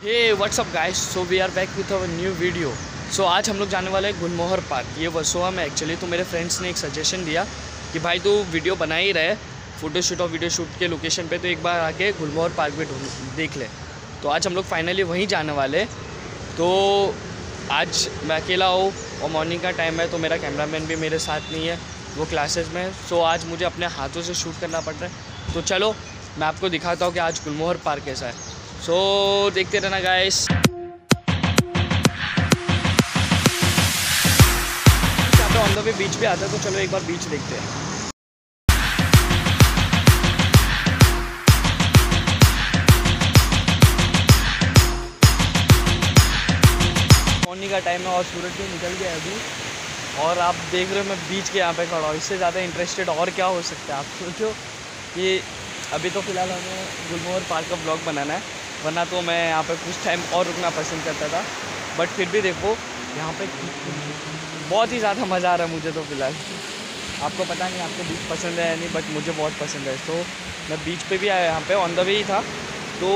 Hey what's up guys so we are back with our new video सो आज हम लोग जाने वाले हैं गुलमोहर पार्क। ये वर्सोवा में एक्चुअली तो मेरे फ्रेंड्स ने एक सजेशन दिया कि भाई तू वीडियो बना ही रहे फ़ोटो शूट और वीडियो शूट के लोकेशन पे तो एक बार आके गुलमोहर पार्क भी देख ले। तो आज हम लोग फाइनली वहीं जाने वाले तो आज मैं अकेला हूँ और मॉर्निंग का टाइम है तो मेरा कैमरामैन भी मेरे साथ नहीं है, वो क्लासेस में सो आज मुझे अपने हाथों से शूट करना पड़ रहा है। तो चलो, मैं आपको दिखाता हूँ कि आज गुलमोहर पार्क कैसा है। सो देखते रहना गाइस पे ऑन द बीच भी आता है तो चलो एक बार बीच देखते हैं। मॉर्निंग का टाइम है और सूरज भी निकल गया है अभी। और आप देख रहे हो, मैं बीच के यहाँ पे खड़ा हूँ। इससे ज़्यादा इंटरेस्टेड और क्या हो सकता है? आप सोचो कि अभी तो फ़िलहाल हमें गुलमोहर पार्क का ब्लॉग बनाना है। वरना तो मैं यहाँ पे कुछ टाइम और रुकना पसंद करता था। बट फिर भी देखो, यहाँ पे बहुत ही ज़्यादा मज़ा आ रहा है मुझे तो फ़िलहाल। आपको पता नहीं आपको बीच पसंद है या नहीं बट मुझे बहुत पसंद है। तो मैं बीच पे भी आया, यहाँ पे ऑन द वे ही था। तो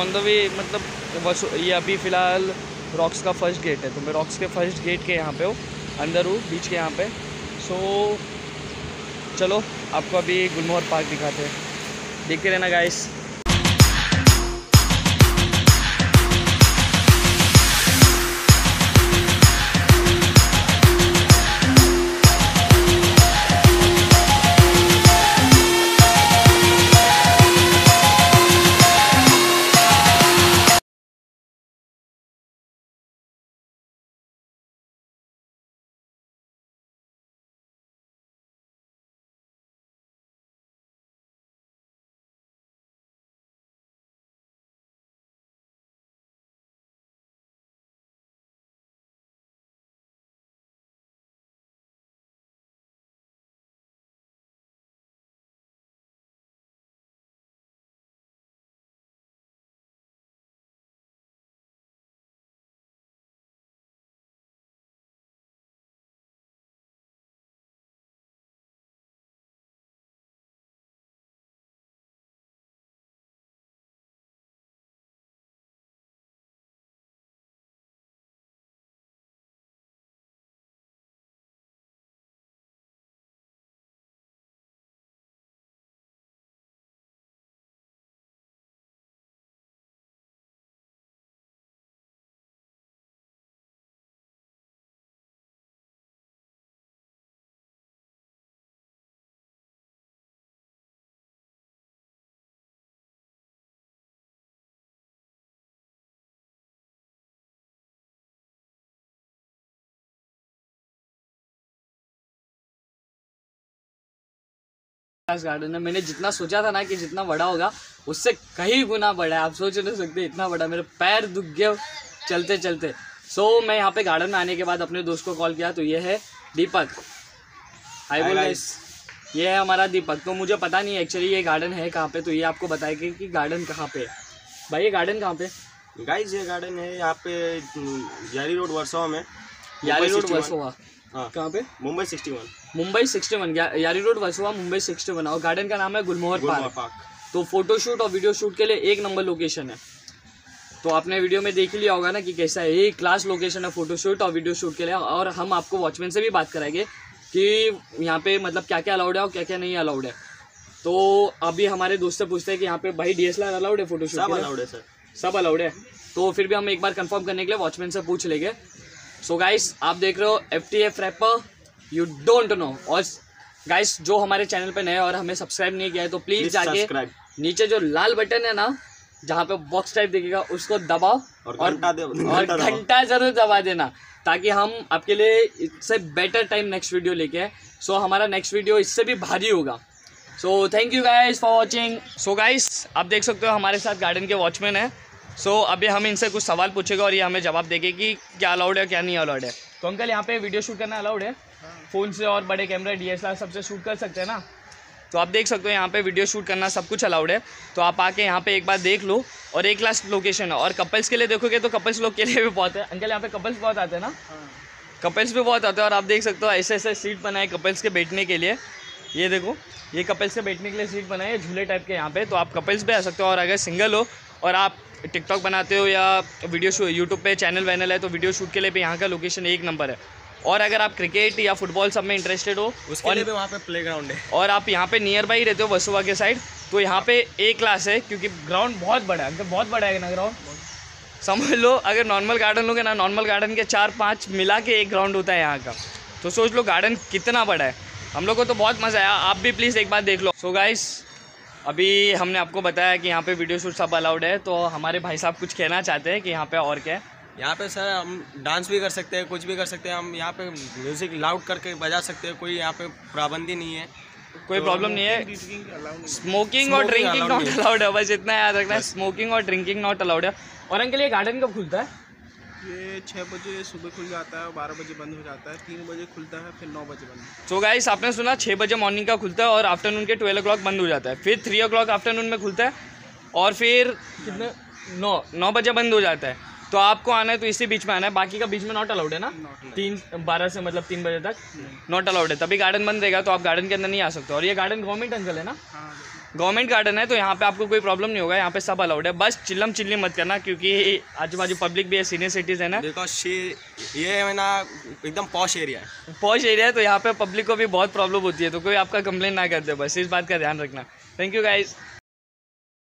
ऑन द वे मतलब बस ये अभी फ़िलहाल रॉक्स का फ़र्स्ट गेट है। तो मैं रॉक्स के फ़र्स्ट गेट के यहाँ पे हूँ, अंदर हूँ बीच के यहाँ पे। सो चलो, आपको अभी गुलमोहर पार्क दिखाते हैं। देखते रहना गाइस गार्डन है। मैंने जितना सोचा था ना कि जितना बड़ा होगा उससे कहीं गुना बड़ा है। आप सोच नहीं सकते इतना बड़ा। मेरे पैर दुख गए चलते चलते। सो so, मैं यहाँ पे गार्डन में आने के बाद अपने दोस्त को कॉल किया तो ये है दीपक। हाय बोल ये है हमारा दीपक। तो मुझे पता नहीं एक्चुअली ये गार्डन है कहाँ पे? तो ये आपको बताएगा कि गार्डन कहाँ पे है। भाई ये गार्डन कहाँ पे? गाइस ये गार्डन है यहाँ पे जारी रोड वर्सोवा में। यारी रोड वर्सोवा हाँ। कहाँ पे? Mumbai sixty one Mumbai sixty one Yari road Versova Mumbai sixty one और गार्डन का नाम है गुलमोहर पार्क। तो फोटोशूट और वीडियो शूट के लिए एक नंबर लोकेशन है। तो आपने वीडियो में देख ही लिया होगा ना कि कैसा है। एक क्लास लोकेशन है फोटोशूट और वीडियो शूट के लिए और हम आपको वॉचमैन से भी बात कराएँगे कि यहाँ पे मतलब क्या क्या अलाउड है और क्या क्या नहीं अलाउड है। तो अभी हमारे दोस्त से पूछते हैं कि यहाँ पे भाई डी एस अलाउड है फोटोशूट सब अलाउड है सर सब अलाउड है। तो फिर भी हम एक बार कंफर्म करने के लिए वॉचमैन से पूछ लेंगे। सो गाइस आप देख रहे हो F T F rapper you don't know और गाइस जो हमारे चैनल पे नए और हमें सब्सक्राइब नहीं किया है तो प्लीज़ जाके नीचे जो लाल बटन है ना जहाँ पे बॉक्स टाइप दिखेगा उसको दबाओ और और घंटा ज़रूर दबा देना ताकि हम आपके लिए इससे बेटर टाइम नेक्स्ट वीडियो लेके आए। सो हमारा नेक्स्ट वीडियो इससे भी भारी होगा। So thank you guys for watching so guys आप देख सकते हो हमारे साथ गार्डन के वॉचमैन है। सो so, अभी हम इनसे कुछ सवाल पूछेंगे और ये हमें जवाब देंगे कि क्या अलाउड है क्या नहीं अलाउड है। तो अंकल यहाँ पे वीडियो शूट करना अलाउड है? फ़ोन से और बड़े कैमरे डी एस सबसे शूट कर सकते हैं ना? तो आप देख सकते हो यहाँ पे वीडियो शूट करना सब कुछ अलाउड है। तो आप आके यहाँ पे एक बार देख लो और एक लास्ट लोकेशन है। और कपल्स के लिए देखोगे तो कपल्स लोग के लिए भी बहुत है। अंकल यहाँ पे कपल्स बहुत आते हैं ना? कपल्स भी बहुत आते हैं और आप देख सकते हो ऐसे ऐसे सीट बनाए कपल्स के बैठने के लिए। ये देखो ये कपल्स के बैठने के लिए सीट बनाए है झूले टाइप के यहाँ पे। तो आप कपल्स भी आ सकते हो और अगर सिंगल हो और आप टिकटॉक बनाते हो या वीडियो शूट यूट्यूब पे चैनल वैनल है तो वीडियो शूट के लिए भी यहाँ का लोकेशन एक नंबर है। और अगर आप क्रिकेट या फुटबॉल सब में इंटरेस्टेड हो उसके और लिए भी वहाँ पे प्ले ग्राउंड है। और आप यहाँ पे नियर बाई रहते हो वसुवा के साइड तो यहाँ पे ए क्लास है क्योंकि ग्राउंड बहुत बड़ा है अंकल बहुत बड़ा है ना ग्राउंड समझ लो अगर नॉर्मल गार्डन लोगे ना नॉर्मल गार्डन के चार पाँच मिला के एक ग्राउंड होता है यहाँ का। तो सोच लो गार्डन कितना बड़ा है। हम लोग को तो बहुत मज़ा आया आप भी प्लीज़ एक बार देख लो। सो गाइस अभी हमने आपको बताया कि यहाँ पे वीडियो शूट सब अलाउड है तो हमारे भाई साहब कुछ कहना चाहते हैं कि यहाँ पे और क्या है। यहाँ पे सर हम डांस भी कर सकते हैं कुछ भी कर सकते हैं। हम यहाँ पे म्यूज़िक लाउड करके बजा सकते हैं कोई यहाँ पे पाबंदी नहीं है। कोई प्रॉब्लम नहीं है। स्मोकिंग और ड्रिंकिंग नॉट अलाउड है। बस इतना याद रखना है। स्मोकिंग और ड्रिंकिंग नॉट अलाउड है। और अंकल ये गार्डन कब खुलता है? ये छः बजे सुबह खुल जाता है बारह बजे बंद हो जाता है तीन बजे खुलता है फिर नौ बजे बंद। सो गाइस आपने सुना छः बजे मॉर्निंग का खुलता है और आफ्टरनून के ट्वेल्व ओ बंद हो जाता है। फिर थ्री ओ आफ्टरनून में खुलता है और फिर कितने? नौ। नौ बजे बंद हो जाता है। तो आपको आना है तो इसी बीच में आना है। बाकी का बीच में नॉट अलाउड है ना? तीन बारह से मतलब तीन बजे तक नॉट अलाउड है। तभी गार्डन बंद रहेगा तो आप गार्डन के अंदर नहीं आ सकते। और ये गार्डन गवर्नमेंट अंकल है ना? हाँ गवर्नमेंट गार्डन है तो यहाँ पे आपको कोई प्रॉब्लम नहीं होगा। यहाँ पे सब अलाउड है। बस चिल्लम चिल्ली मत करना क्योंकि आजू बाजू पब्लिक भी है सीनियर सिटीजन है बिकॉज़ ये है ना एकदम पॉश एरिया है। पॉश एरिया है तो यहाँ पे पब्लिक को भी बहुत प्रॉब्लम होती है। तो कोई आपका कंप्लेन ना कर दे। बस इस बात का ध्यान रखना। Thank you guys